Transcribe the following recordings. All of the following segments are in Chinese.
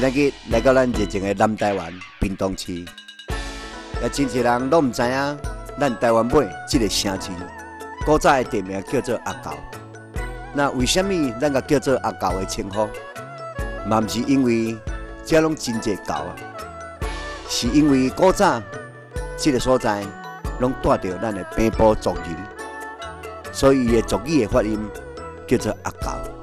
今仔日来到咱热情的南台湾屏东市，也真侪人拢毋知影，咱台湾尾即个城市，古早的地名叫做阿狗。那为什么咱个叫做阿狗的称呼？嘛毋是因为遮拢真侪狗啊，是因为古早即个所在拢带着咱的平埔族人，所以伊的族语的发音叫做阿狗。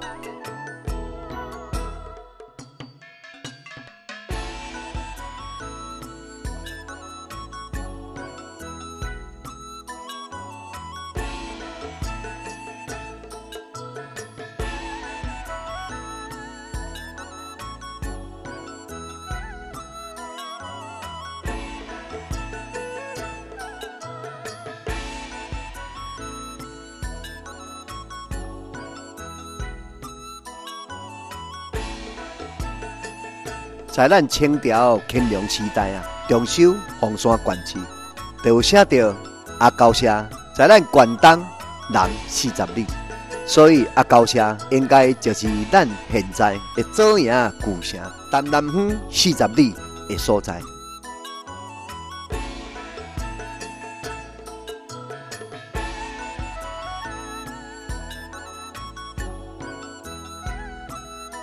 在咱清朝乾隆时代啊，重修黄山县市，就有写着阿高社在咱关东南四十里，所以阿高社应该就是咱现在的左营古城东南方四十里的所在。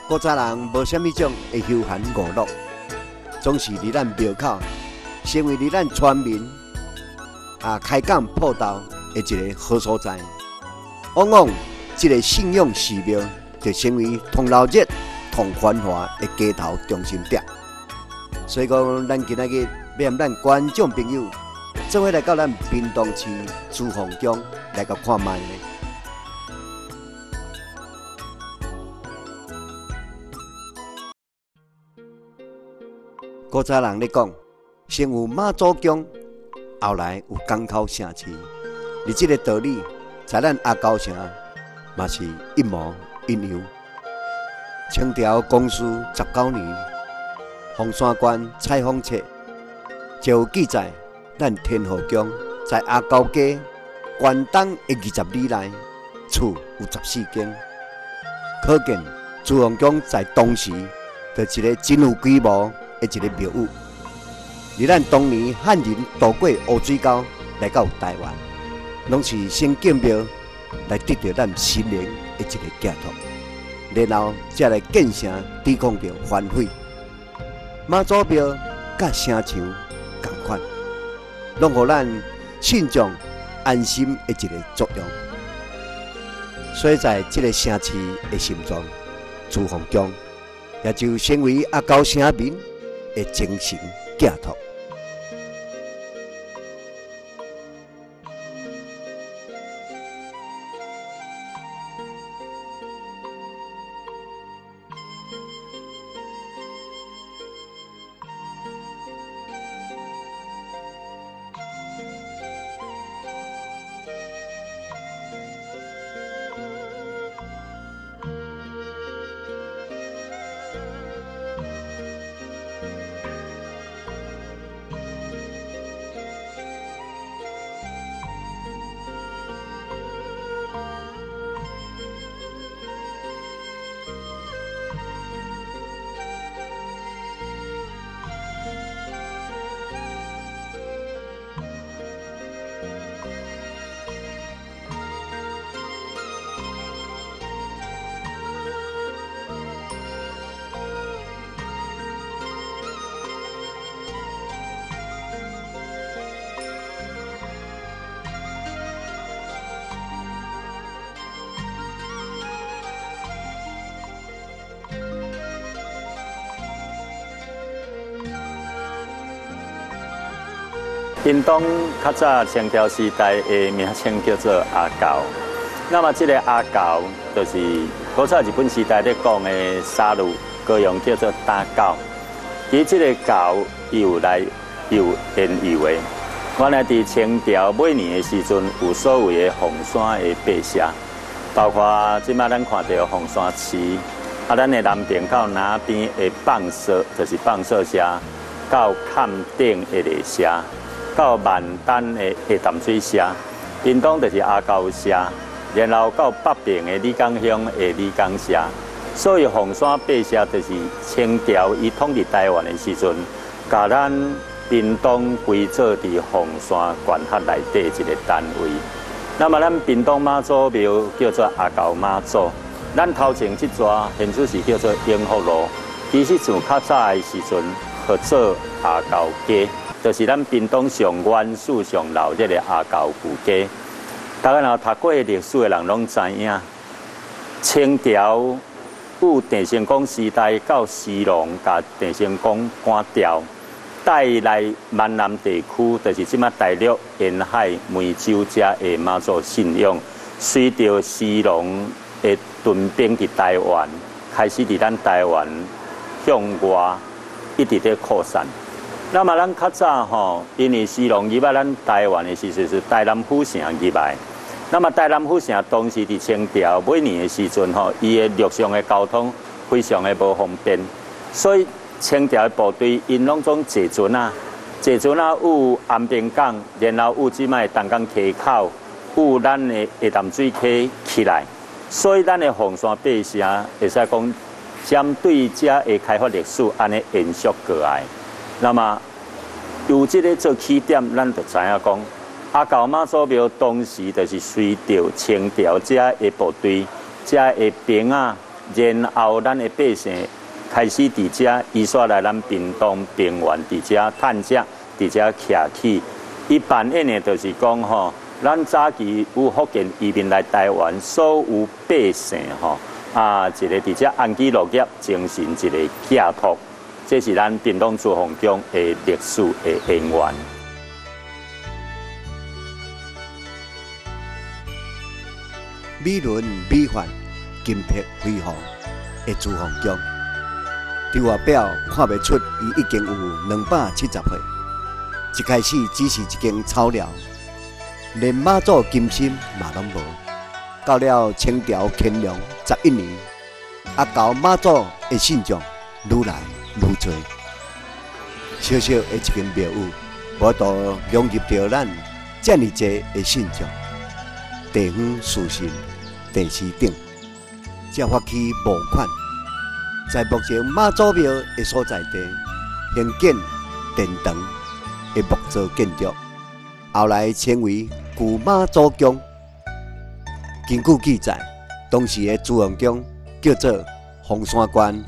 古早人无虾米种会休闲娱乐，总是伫咱庙口，成为伫咱村民啊开讲报道的一个好所在。往往这个信仰寺庙就成为同闹热、同繁华的街头中心点。所以讲，咱今仔日要让咱观众朋友做伙来到咱屏东市朱凤宫来个看卖咧。古早人咧讲，先有妈祖宫，后来有港口城市，而这个道理在咱阿高城嘛是一模一样。清朝光绪十九年，洪山县采访册就有记载，咱天后宫在阿高街关东的二十里内，厝有十四间，可见朱凤宫在当时就一个真有规模。一个庙宇，而咱当年汉人渡过乌水沟来到台湾，拢是先建庙来得到咱心灵的一个寄托，然后才来建城抵抗着反悔。妈祖庙甲城墙同款，拢互咱信众安心的一个作用。所以在这个城市的心中，朱凤宫也就成为阿高城民。的精神寄托。屏东较早清朝时代的名称叫做阿狗，那么这个阿狗就是古早日本时代咧讲的杀戮歌用叫做打狗。其这个狗由来由言由的，原来伫清朝每年的时阵，有所谓的红山的白社，包括即摆咱看到红山市，啊，咱的南店到南边的放射，就是放射社，到坎顶的列社。到万丹的淡水社，屏东就是阿高社，然后到北平的李港乡的李港社，所以凤山八社就是清朝伊统治台湾的时阵，甲咱屏东归做伫凤山管辖内底一个单位。那么咱屏东妈祖庙叫做阿高妈祖，咱头前即座现出是叫做永福路，其实从较早的时阵合做阿高街，就是咱屏东上原始上老这个阿高古街。大家若读过历史的人拢知影，清朝有郑成功时代到西龙，甲郑成功关掉，带来闽南地区，就是即马大陆沿海梅州遮的妈祖信仰，随着西龙的屯兵伫台湾，开始伫咱台湾向外一直在扩散。那么咱较早吼，因为西龙入来咱台湾的时阵是台南府城入来。那么台南府城当时伫清朝每年的时阵吼，伊的陆上的交通非常的无方便，所以清朝的部队因拢总坐船啊，坐船啊有安平港，然后有即卖东港溪口，有咱的下淡水溪起来，所以咱的凤山八城会使讲针对遮的开发历史安尼延续过来。那么有即个做起点，咱就知影讲。阿高妈祖庙当时就是随着清朝遮的部队、遮的兵啊，然后咱的百姓开始伫遮移刷来咱屏东平原伫遮探食、伫遮徛起。一般演的就是讲吼，咱早期有福建移民来台湾，所有百姓吼啊，一个伫遮安居乐业、精神一个寄托，这是咱屏东朱凤宫的历史的渊源。美轮美奂、金碧辉煌的朱凤宫，伫外表看袂出，伊已经有两百七十岁。一开始只是一间草寮，连马祖金身嘛拢无。到了清朝乾隆十一年，阿高马祖的信众愈来愈多，小小的一间庙宇，无都融入着咱遮尔济的信众，地方属性。电视顶，才发起募款，在目前妈祖庙的所在地兴建殿堂的木造建筑，后来称为古妈祖宫。根据记载，当时的朱王宫叫做凤山关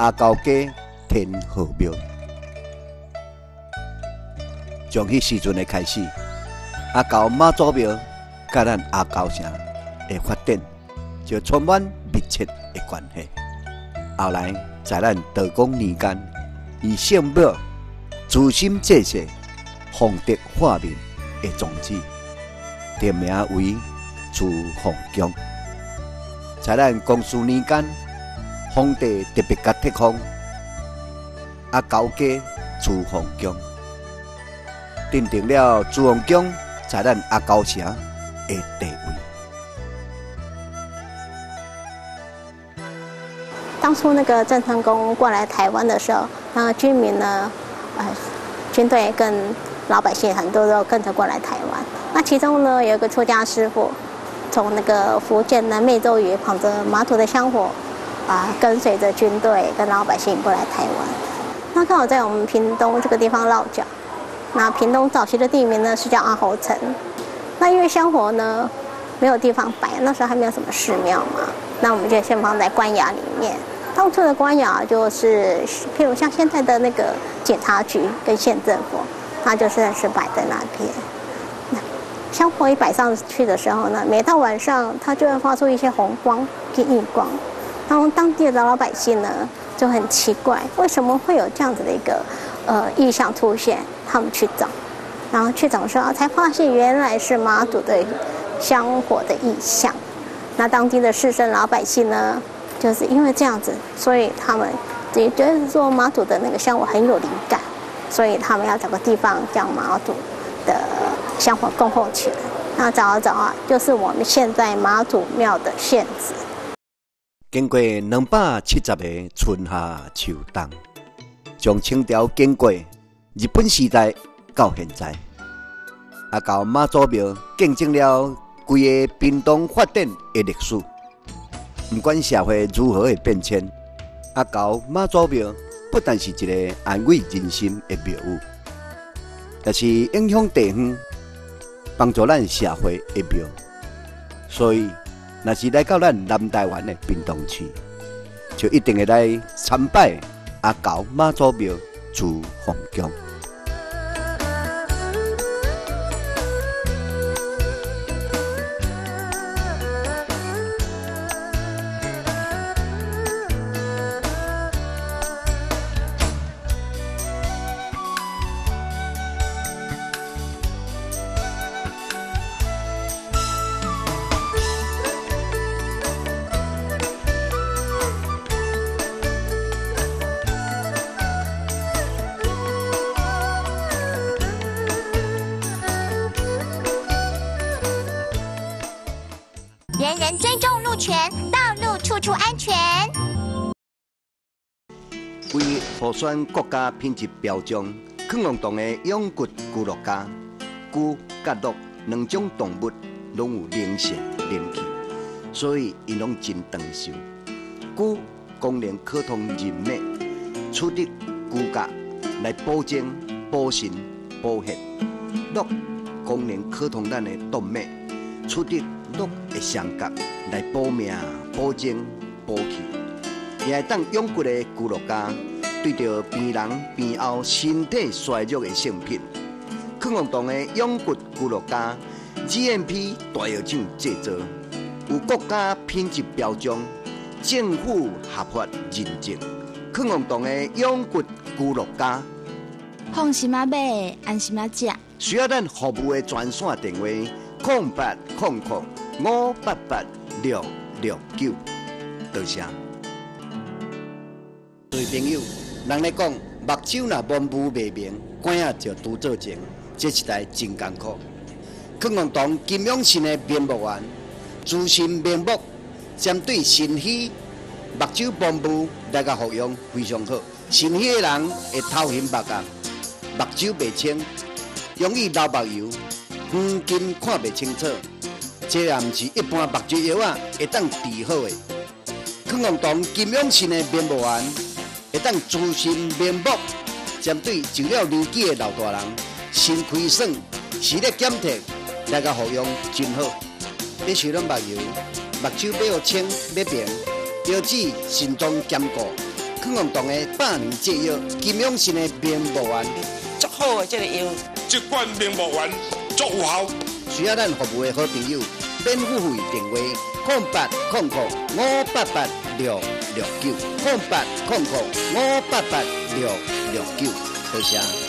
阿高家天后庙。从迄时阵的开始，阿高妈祖庙甲咱阿高城的发展。就充满密切的关系。后来在咱道光年间，以圣庙诛心这些奉德化民的宗旨，定名为朱凤宫。在咱光绪年间，皇帝特别甲特封阿高家朱洪江，奠定了朱洪江在咱阿高城的地位。当初那个郑成功过来台湾的时候，那居民呢，呃，军队跟老百姓很多都跟着过来台湾。那其中呢，有一个出家师傅，从那个福建的湄洲屿捧着马祖的香火，啊，跟随着军队跟老百姓过来台湾。那刚好在我们屏东这个地方落脚。那屏东早期的地名呢是叫阿猴城。那因为香火呢没有地方摆，那时候还没有什么寺庙嘛，那我们就先放在官衙里面。当初的官衙就是，譬如像现在的那个警察局跟县政府，它就是是摆在那边。香火一摆上去的时候呢，每到晚上它就会发出一些红光跟异光，然后当地的老百姓呢就很奇怪，为什么会有这样子的一个呃意象出现？他们去找，然后去找的时候才发现原来是妈祖的香火的意象。那当地的士绅老百姓呢？就是因为这样子，所以他们也觉得说马祖的那个香火很有灵感，所以他们要找个地方将马祖的香火供奉起来。那找啊找啊，就是我们现在马祖庙的县址。经过两百七十个春夏秋冬，从清朝经过日本时代到现在，啊，到马祖庙见证了规个屏东发展的历史。不管社会如何的变迁，阿高妈祖庙不但是一个安慰人心的庙宇，也是影响地方、帮助咱社会的庙。所以，若是来到咱南台湾的屏东市，就一定会来参拜阿高妈祖庙祝凤宫。人人尊重路权，道路处处安全。为获选国家品质标章，恐龙洞的养骨骨乐家，骨甲鹿两种动物拢有灵性灵气，所以伊拢真长寿。骨功能可通人脉，取得骨骼来保证保肾保血；鹿功能可通咱的动脉，取得鹿的相角来保命、保精、保气。也会当养骨的骨乐家，对着病人病后身体衰弱的性品，恐龙洞的养骨骨乐家 GMP 大药厂制造，有国家品质标准，政府合法认证。恐龙洞的养骨骨乐家，放心啊买，安心啊食。需要咱服务的专线电话：空八空空五八八六六九，多谢。各位朋友，人咧讲目睭若模糊未明，肝仔就拄做情，这一代真艰苦。恐龙洞金永信的面膜丸，资深面目，针对肾虚、目睭模糊，大家服用非常好。肾虚的人会头晕目暗，目睭袂清，容易流目油，黄金看袂清楚，这也毋是一般目睭药啊会当治好的。恐龙洞金永信的面膜丸。会当滋身面膜，针对上了年纪的老大人，肾亏损、视力减退，大家服用真好。要受了目油，目睭要清要明，标志肾脏坚固。恐龙洞的百年制药，金永信的面膜丸，足好的这个药，这款面膜丸足有效。需要咱服务的好朋友，免付费电话：空八空空五八八六六九，空八空空五八八六六九，多谢。